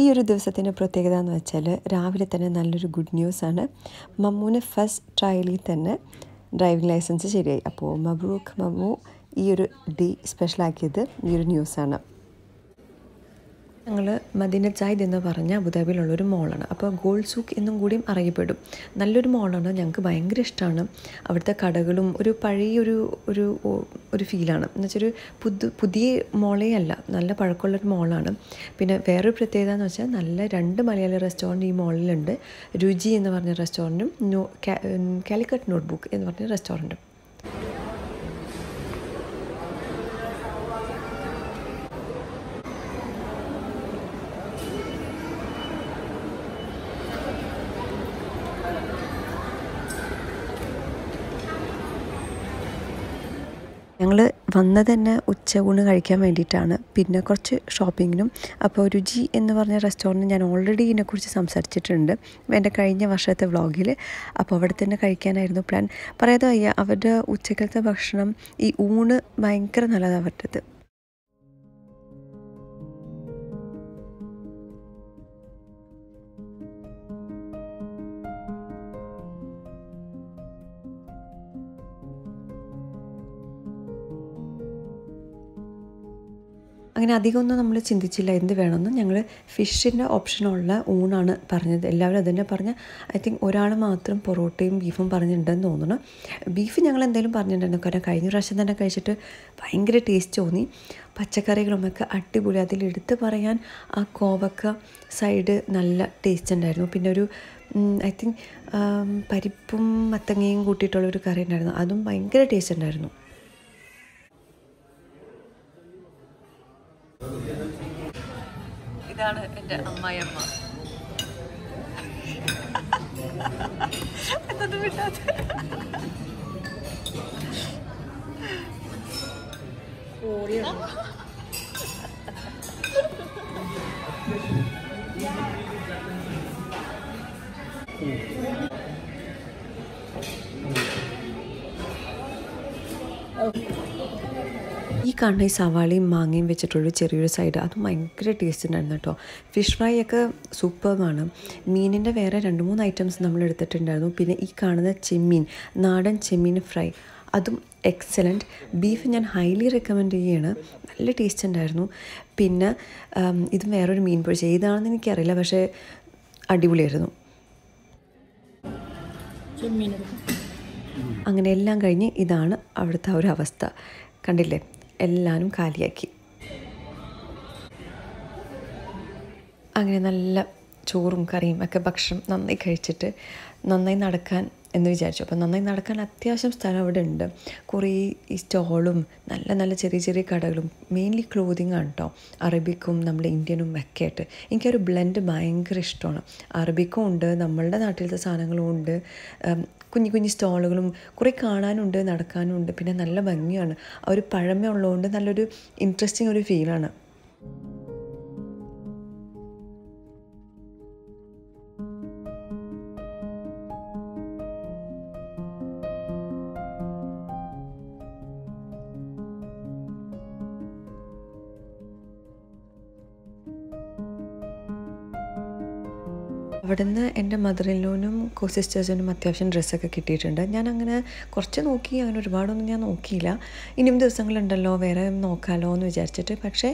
ഈ ഒരു ദിവസത്തിന്റെ പ്രത്യേകത എന്ന് വെച്ചാൽ രാവിലെ തന്നെ നല്ലൊരു ഗുഡ് ന്യൂസാണ് മമ്മൂന് ഫസ്റ്റ് ട്രയലിൽ തന്നെ ഡ്രൈവിംഗ് ലൈസൻസ് ശരിയായി. അപ്പോൾ മബ്രൂഖ് മമ്മു ഈ ഒരു ഡേ സ്പെഷ്യലാക്കിയത് ഈ ഒരു ന്യൂസാണ് ഞങ്ങൾ മദീന ജായിദ് എന്ന് പറഞ്ഞ അബുദാബിയിലുള്ളൊരു മോളാണ്. അപ്പോൾ ഗോൾഡ് സൂക്ക് എന്നും കൂടിയും അറിയപ്പെടും. നല്ലൊരു മോളാണ്. ഞങ്ങൾക്ക് ഭയങ്കര ഇഷ്ടമാണ് അവിടുത്തെ കടകളും ഒരു പഴയ ഒരു ഒരു ഒരു ഫീലാണ്. എന്നുവെച്ചാൽ വെച്ചൊരു പുതു പുതിയ മോളേ അല്ല. നല്ല പഴക്കമുള്ളൊരു മോളാണ്. പിന്നെ വേറൊരു പ്രത്യേകത എന്ന് വെച്ചാൽ നല്ല രണ്ട് മലയാളി റെസ്റ്റോറന്റ് ഈ മോളിലുണ്ട്. രുചി എന്ന് പറഞ്ഞ റെസ്റ്റോറന്റും നോ കാലിക്കറ്റ് നോട്ട്ബുക്ക് എന്ന് പറഞ്ഞ റെസ്റ്റോറന്റും ഞങ്ങൾ വന്നത് തന്നെ ഉച്ച ഊണ് കഴിക്കാൻ വേണ്ടിയിട്ടാണ്. പിന്നെ കുറച്ച് ഷോപ്പിങ്ങിനും അപ്പോൾ രുചി എന്ന് പറഞ്ഞ റെസ്റ്റോറന്റ് ഞാൻ ഓൾറെഡി ഇതിനെക്കുറിച്ച് സംസാരിച്ചിട്ടുണ്ട്. എന്റെ കഴിഞ്ഞ വർഷത്തെ വ്ളോഗിൽ അപ്പോൾ അവിടെ തന്നെ കഴിക്കാനായിരുന്നു പ്ലാൻ പറയാതെ വയ്യ അവരുടെ ഉച്ചക്കലത്തെ ഭക്ഷണം ഈ ഊണ് ഭയങ്കര നല്ലതാണ് അവരുടേത്. അങ്ങനെ അധികമൊന്നും നമ്മൾ ചിന്തിച്ചില്ല എന്ത് വേണമെന്ന്. ഞങ്ങൾ ഫിഷിന്റെ ഓപ്ഷനുള്ള ഊണാണ് പറഞ്ഞത്. എല്ലാവരും അതുതന്നെ പറഞ്ഞ ഐ തിങ്ക് ഒരാൾ മാത്രം പൊറോട്ടയും ബീഫും പറഞ്ഞിട്ടുണ്ടെന്ന് തോന്നുന്നു. ബീഫ് ഞങ്ങൾ എന്തായാലും പറഞ്ഞിട്ടുണ്ടായിരുന്നു. കാരണം കഴിഞ്ഞ പ്രാവശ്യം തന്നെ കഴിച്ചിട്ട് ഭയങ്കര ടേസ്റ്റ് തോന്നി. പച്ചക്കറികളുമൊക്കെ അടിപൊളി. അതിലെടുത്ത് പറയാൻ ആ കോവക്ക സൈഡ് നല്ല ടേസ്റ്റ് ഉണ്ടായിരുന്നു. പിന്നെ ഒരു ഐ തിങ്ക് പരിപ്പും മത്തങ്ങയും കൂട്ടിയിട്ടുള്ള ഒരു കറി ഉണ്ടായിരുന്നു. അതും ഭയങ്കര ടേസ്റ്റ് ഉണ്ടായിരുന്നു. ഇതാണ് എന്റെ അമ്മായിയമ്മ എന്നത് വിട്ടാത്ത ഈ കാണുന്ന ഈ സവാളയും മാങ്ങയും വെച്ചിട്ടുള്ള ചെറിയൊരു സൈഡ് അത് ഭയങ്കര ടേസ്റ്റ് ഉണ്ടായിരുന്നു കേട്ടോ. ഫിഷ് ഫ്രൈ ഒക്കെ സൂപ്പർവാണ് മീനിന്റെ വേറെ രണ്ട് മൂന്ന് ഐറ്റംസ് നമ്മൾ എടുത്തിട്ടുണ്ടായിരുന്നു. പിന്നെ ഈ കാണുന്ന ചെമ്മീൻ നാടൻ ചെമ്മീൻ ഫ്രൈ അതും എക്സലന്റ് ബീഫ് ഞാൻ ഹൈലി റെക്കമെൻഡ് ചെയ്യാണ്. നല്ല ടേസ്റ്റ് ഉണ്ടായിരുന്നു. പിന്നെ ഇതും വേറൊരു മീൻ പൊഴിച്ച ഏതാണെന്ന് എനിക്കറിയില്ല പക്ഷേ അടിപൊളിയായിരുന്നു. അങ്ങനെ എല്ലാം കഴിഞ്ഞ് ഇതാണ് അവിടുത്തെ ഒരു അവസ്ഥ. കണ്ടില്ലേ? എല്ലാവരും കാലിയാക്കി. അങ്ങനെ നല്ല ചോറും കറിയും ഒക്കെ ഭക്ഷണം നന്നായി കഴിച്ചിട്ട് നന്നായി നടക്കാൻ എന്ന് വിചാരിച്ചു. അപ്പോൾ നന്നായി നടക്കാൻ അത്യാവശ്യം സ്ഥലം അവിടെ ഉണ്ട്. കുറേ ഈ സ്റ്റോളും നല്ല നല്ല ചെറിയ ചെറിയ കടകളും മെയിൻലി ക്ലോതിങ് ആണ് കേട്ടോ അറബിക്കും നമ്മുടെ ഇന്ത്യനും ഒക്കെ ആയിട്ട്. എനിക്കൊരു ബ്ലെൻഡ് ഭയങ്കര ഇഷ്ടമാണ്. അറബിക്കും ഉണ്ട് നമ്മളുടെ നാട്ടിലത്തെ സാധനങ്ങളും ഉണ്ട്. കുഞ്ഞു കുഞ്ഞു സ്റ്റോളുകളും കുറേ കാണാനുണ്ട് നടക്കാനുണ്ട്. പിന്നെ നല്ല ഭംഗിയാണ്. ആ ഒരു പഴമ ഉള്ളതുകൊണ്ട് നല്ലൊരു ഇൻട്രസ്റ്റിംഗ് ഒരു ഫീലാണ് അവിടുന്ന് എന്റെ മദറിലോനും കോ സിസ്റ്റേഴ്സിനും അത്യാവശ്യം ഡ്രസ്സൊക്കെ കിട്ടിയിട്ടുണ്ട്. ഞാൻ അങ്ങനെ കുറച്ച് നോക്കി അങ്ങനെ ഒരുപാടൊന്നും ഞാൻ നോക്കിയില്ല. ഇനിയും ദിവസങ്ങളുണ്ടല്ലോ വേറെ നോക്കാമല്ലോ എന്ന് വിചാരിച്ചിട്ട്. പക്ഷേ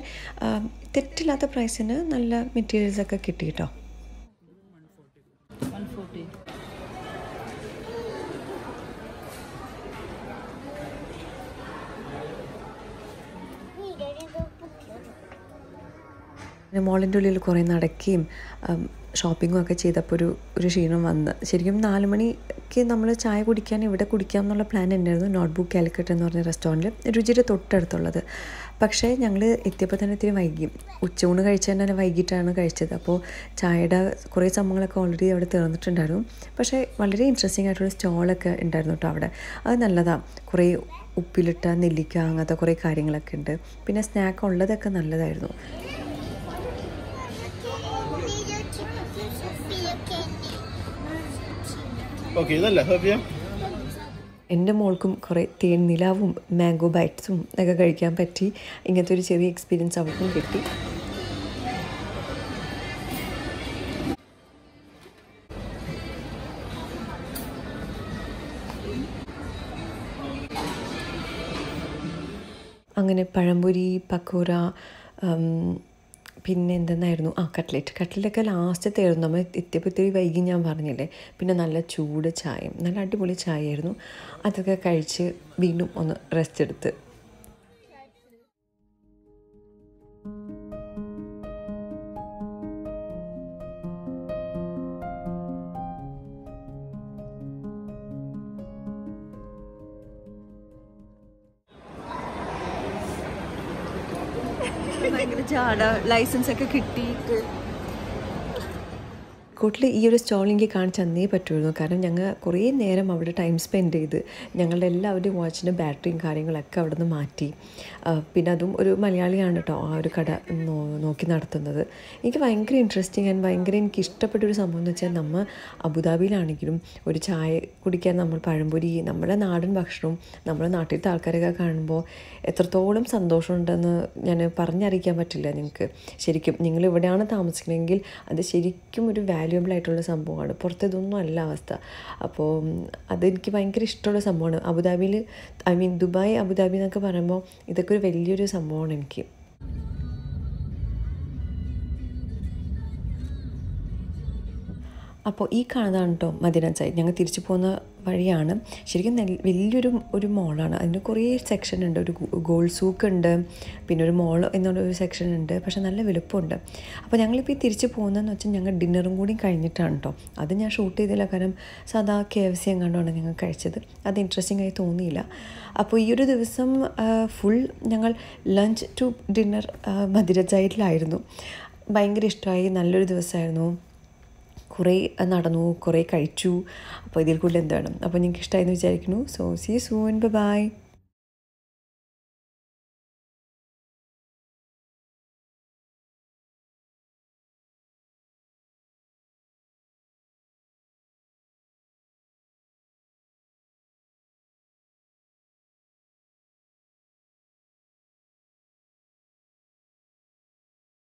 തെറ്റില്ലാത്ത പ്രൈസിന് നല്ല മെറ്റീരിയൽസൊക്കെ കിട്ടി കേട്ടോ മോളിന്റെ ഉള്ളിൽ കുറേ നടക്കുകയും ഷോപ്പിങ്ങും ഒക്കെ ചെയ്തപ്പോൾ ഒരു ഒരു ക്ഷീണം വന്ന്. ശരിക്കും നാല് മണിക്ക് നമ്മൾ ചായ കുടിക്കാൻ ഇവിടെ കുടിക്കാം എന്നുള്ള പ്ലാൻ ഉണ്ടായിരുന്നു നോട്ട് ബുക്ക് കാലിക്കറ്റ് എന്ന് പറഞ്ഞ റെസ്റ്റോറന്റിൽ രുചിയുടെ തൊട്ടടുത്തുള്ളത്. പക്ഷേ ഞങ്ങൾ എത്തിയപ്പോൾ തന്നെ ഇത്തിരി വൈകി. ഉച്ചയൂണ് കഴിച്ച തന്നെ വൈകിട്ടാണ് കഴിച്ചത്. അപ്പോൾ ചായയുടെ കുറേ സംഭവങ്ങളൊക്കെ ഓൾറെഡി അവിടെ തീർന്നിട്ടുണ്ടായിരുന്നു. പക്ഷേ വളരെ ഇൻട്രസ്റ്റിംഗ് ആയിട്ടുള്ള സ്റ്റോളൊക്കെ ഉണ്ടായിരുന്നു കേട്ടോ അവിടെ. അത് നല്ലതാണ് കുറേ ഉപ്പിലിട്ട നെല്ലിക്ക അങ്ങനത്തെ കുറേ കാര്യങ്ങളൊക്കെ ഉണ്ട്. പിന്നെ സ്നാക്ക് ഉള്ളതൊക്കെ നല്ലതായിരുന്നു. എന്റെ മോൾക്കും കുറേ തേൻ നിലാവും മാംഗോ ബൈറ്റ്സും ഒക്കെ കഴിക്കാൻ പറ്റി. ഇങ്ങനത്തെ ഒരു ചെറിയ എക്സ്പീരിയൻസ് അവർക്കും കിട്ടി. അങ്ങനെ പഴംപൊരി പക്കോറ പിന്നെ എന്തെന്നായിരുന്നു? ആ കട്ട്ലറ്റ്. കട്ട്ലറ്റൊക്കെ ലാസ്റ്റ് ആയിരുന്നു നമ്മൾ എത്തിയപ്പോൾ ഇത്തിരി വൈകി ഞാൻ പറഞ്ഞില്ലേ? പിന്നെ നല്ല ചൂട് ചായയും നല്ല അടിപൊളി ചായയായിരുന്നു. അതൊക്കെ കഴിച്ച് വീണ്ടും ഒന്ന് റെസ്റ്റ് എടുത്ത് ഭയങ്കര ചാട ലൈസൻസ് ഒക്കെ കിട്ടിയിട്ട് കോട്ടിൽ ഈ ഒരു സ്റ്റോൾ എനിക്ക് കാണിച്ച് തന്നേ പറ്റുമായിരുന്നു കാരണം ഞങ്ങൾ കുറേ നേരം അവിടെ ടൈം സ്പെൻഡ് ചെയ്ത് ഞങ്ങളുടെ എല്ലാവരുടെയും വാച്ചിന്റെ ബാറ്ററിയും കാര്യങ്ങളൊക്കെ അവിടെ നിന്ന് മാറ്റി പിന്നെ അതും ഒരു മലയാളിയാണ് കേട്ടോ ആ ഒരു കട നോക്കി നടത്തുന്നത്. എനിക്ക് ഭയങ്കര ഇൻട്രസ്റ്റിംഗ് ആൻഡ് ഭയങ്കര എനിക്ക് ഇഷ്ടപ്പെട്ട ഒരു സംഭവം എന്ന് വെച്ചാൽ നമ്മൾ അബുദാബിയിലാണെങ്കിലും ഒരു ചായ കുടിക്കാൻ നമ്മൾ പഴംപൊരി നമ്മുടെ നാടൻ ഭക്ഷണവും നമ്മുടെ നാട്ടിലത്തെ ആൾക്കാരൊക്കെ കാണുമ്പോൾ എത്രത്തോളം സന്തോഷമുണ്ടെന്ന് ഞാൻ പറഞ്ഞറിയിക്കാൻ പറ്റില്ല നിങ്ങൾക്ക് ശരിക്കും നിങ്ങൾ ഇവിടെയാണ് താമസിക്കണമെങ്കിൽ അത് ശരിക്കും ഒരു വാല്യുബിൾ ആയിട്ടുള്ള സംഭവമാണ്. പുറത്തേതൊന്നും അല്ല അവസ്ഥ. അപ്പോൾ അതെനിക്ക് ഭയങ്കര ഇഷ്ടമുള്ള സംഭവമാണ്. അബുദാബിയിൽ ഐ മീൻ ദുബായ് അബുദാബി എന്നൊക്കെ പറയുമ്പോൾ ഇതൊക്കെ ഒരു വലിയൊരു സംഭവമാണ് എനിക്ക്. അപ്പോൾ ഈ കാണുന്നതാണ് കേട്ടോ മദീന സൈഡ് ഞങ്ങൾ തിരിച്ചു പോകുന്ന വഴിയാണ്. ശരിക്കും വലിയൊരു ഒരു മോളാണ്. അതിന് കുറേ സെക്ഷൻ ഉണ്ട്. ഒരു ഗോൾ സൂക്ക് ഉണ്ട്. പിന്നെ ഒരു മോൾ എന്നുള്ള ഒരു സെക്ഷൻ ഉണ്ട്. പക്ഷെ നല്ല വലുപ്പമുണ്ട്. അപ്പോൾ ഞങ്ങളിപ്പോൾ ഈ തിരിച്ചു പോകുന്നതെന്ന് വെച്ചാൽ ഞങ്ങൾ ഡിന്നറും കൂടി കഴിഞ്ഞിട്ടാണ് കേട്ടോ. അത് ഞാൻ ഷൂട്ട് ചെയ്തില്ല കാരണം സാധാ കെ എഫ് സി എങ്ങാണ്ടാണ് ഞങ്ങൾ കഴിച്ചത്. അത് ഇൻട്രസ്റ്റിംഗ് ആയി തോന്നിയില്ല. അപ്പോൾ ഈ ഒരു ദിവസം ഫുൾ ഞങ്ങൾ ലഞ്ച് ടു ഡിന്നർ മധുര സൈഡിലായിരുന്നു. ഭയങ്കര ഇഷ്ടമായി. നല്ലൊരു ദിവസമായിരുന്നു. കുറേ നടന്നു കുറേ കഴിച്ചു. അപ്പോൾ ഇതിൽ കൂടുതൽ എന്താണ്? അപ്പോൾ നിങ്ങൾക്ക് ഇഷ്ടമായെന്ന് വിചാരിക്കുന്നു. So C സൂൻ by